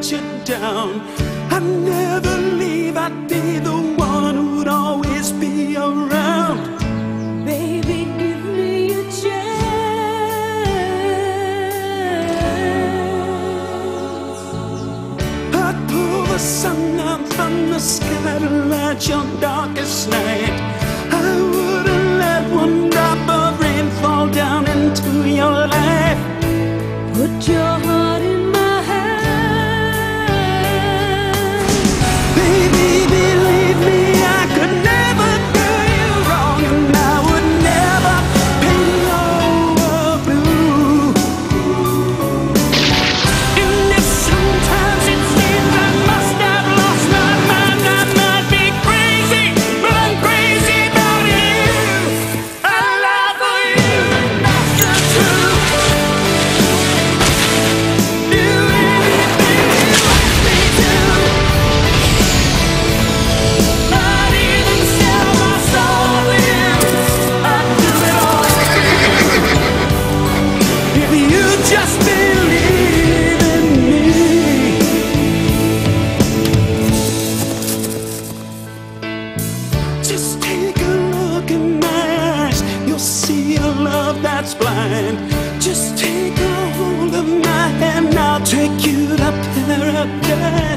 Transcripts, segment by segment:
let you down. I'd never leave, I'd be the one who'd always be around. Baby, give me a chance. I'd pull the sun out from the sky to light your darkest night.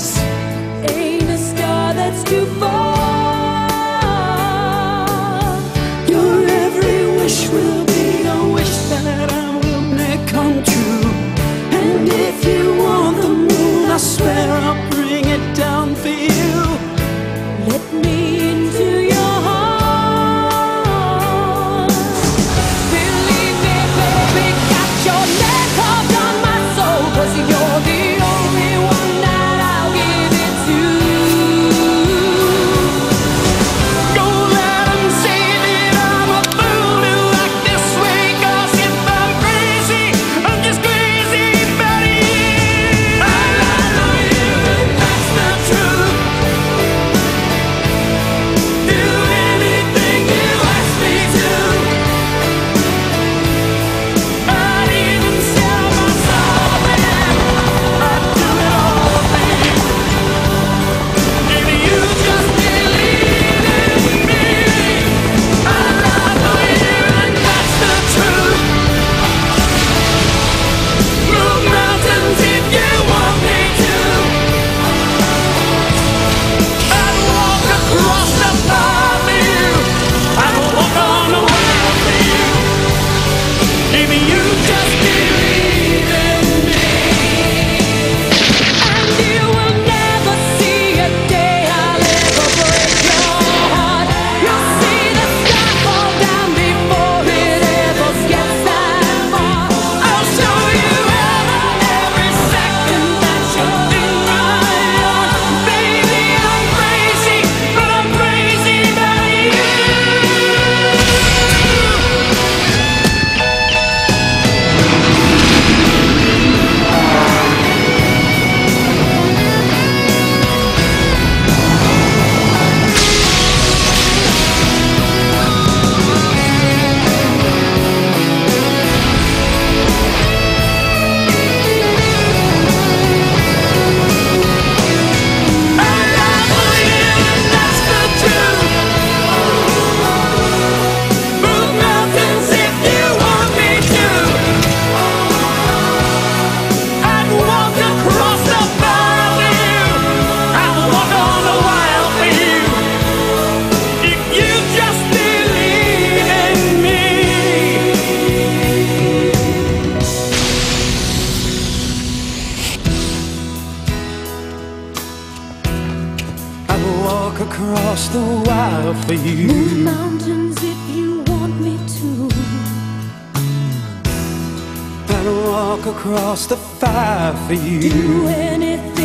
Ain't a star that's too far. Your every wish will be a wish that I will make come true. And if you want the moon, I swear. walk across the wild for you. Move mountains if you want me to. And walk across the fire for you. Do anything.